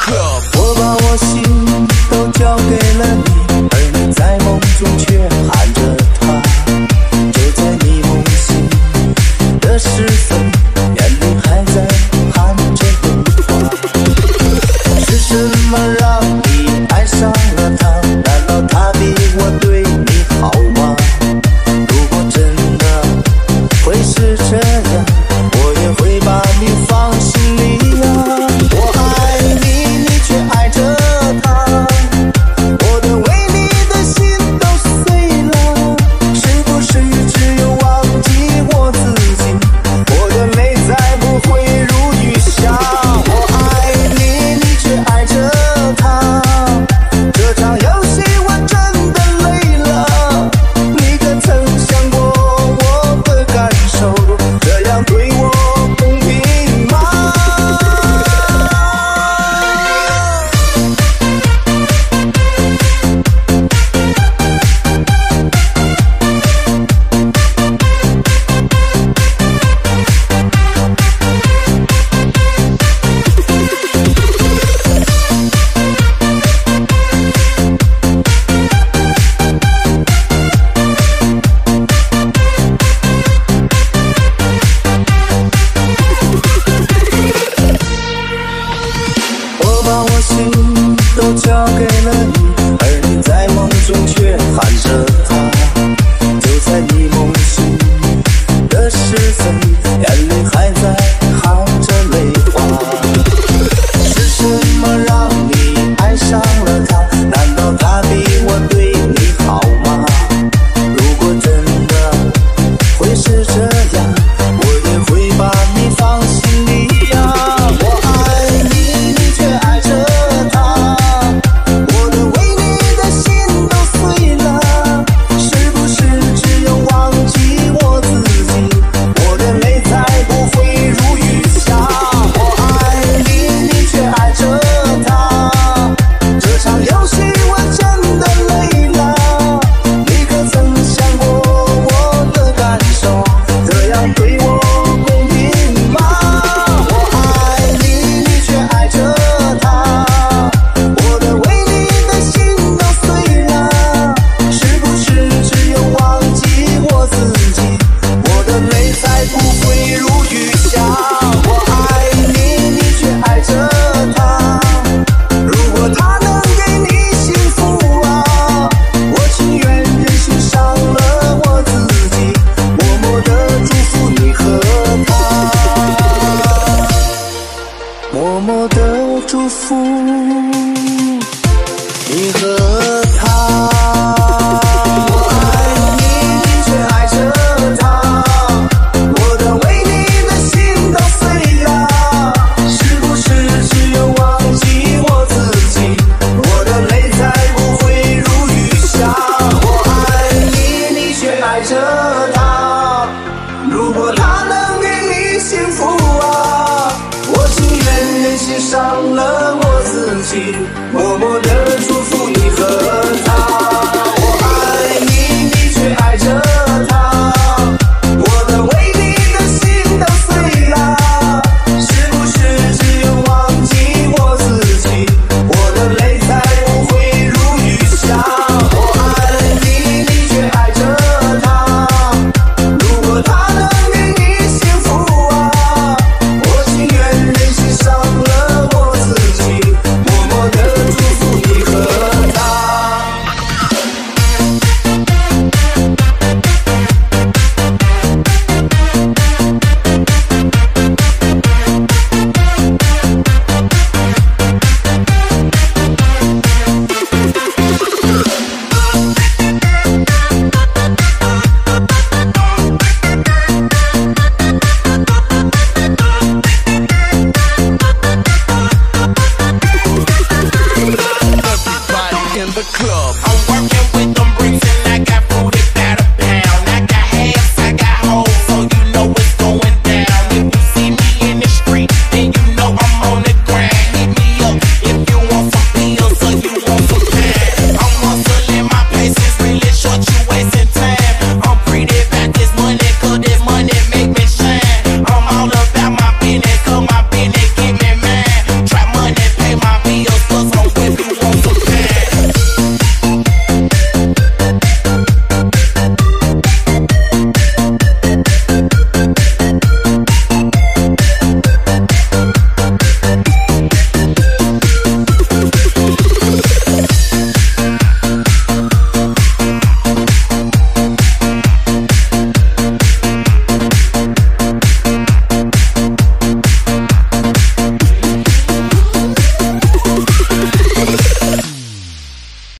club. you.